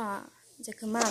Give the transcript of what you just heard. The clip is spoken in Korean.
성아 이제 그만